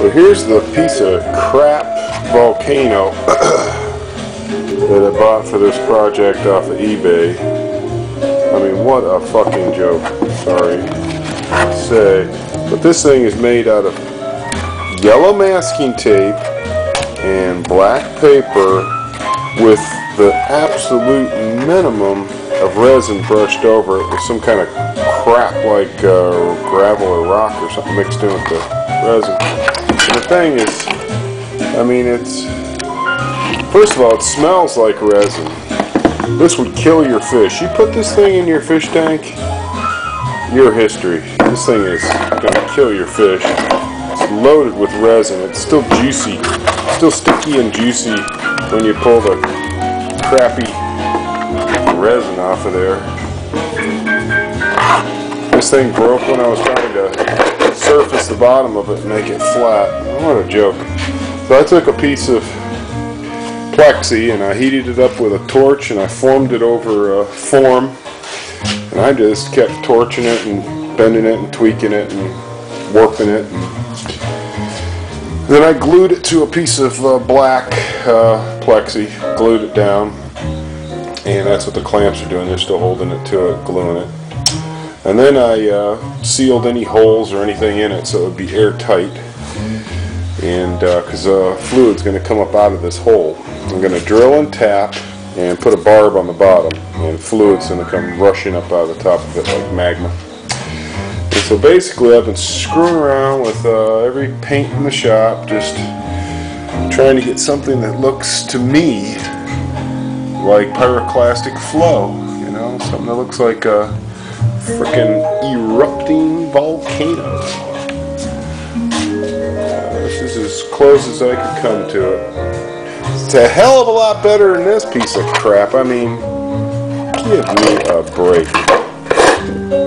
So here's the piece of crap volcano that I bought for this project off of eBay. I mean, what a fucking joke. Sorry to say. But this thing is made out of yellow masking tape and black paper with the absolute minimum of resin brushed over it with some kind of crap like uh, gravel or rock or something mixed in with the resin. And the thing is, I mean, it's first of all, it smells like resin. This would kill your fish. You put this thing in your fish tank, your history. This thing is gonna kill your fish. It's loaded with resin. It's still juicy, still sticky and juicy when you pull the crappy resin off of there. This thing broke when I was trying to surface the bottom of it and make it flat. What a joke. So I took a piece of plexi and I heated it up with a torch and I formed it over a form and I just kept torching it and bending it and tweaking it and warping it and then I glued it to a piece of uh, black uh, plexi, glued it down and that's what the clamps are doing. They're still holding it to it, gluing it. And then I uh, sealed any holes or anything in it so it would be airtight. And because uh, uh, fluid's going to come up out of this hole, I'm going to drill and tap and put a barb on the bottom, and fluid's going to come rushing up out of the top of it like magma. And so basically, I've been screwing around with uh, every paint in the shop, just trying to get something that looks to me like pyroclastic flow, you know, something that looks like a freaking erupting volcano. Uh, this is as close as I could come to it. It's a hell of a lot better than this piece of crap. I mean, give me a break.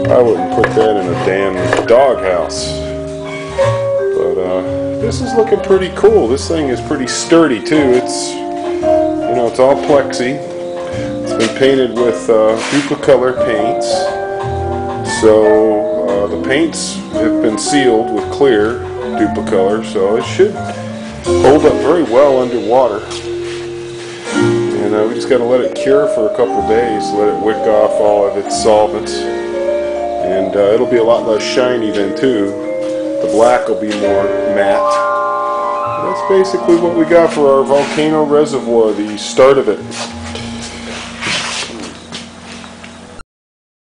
I wouldn't put that in a damn doghouse. But uh, this is looking pretty cool. This thing is pretty sturdy too. It's it's all plexi. It's been painted with uh, Duplicolor paints. So uh, the paints have been sealed with clear Duplicolor, so it should hold up very well underwater. And uh, we just got to let it cure for a couple days, let it wick off all of its solvents. And uh, it'll be a lot less shiny then too. The black will be more matte. That's basically what we got for our volcano reservoir, the start of it.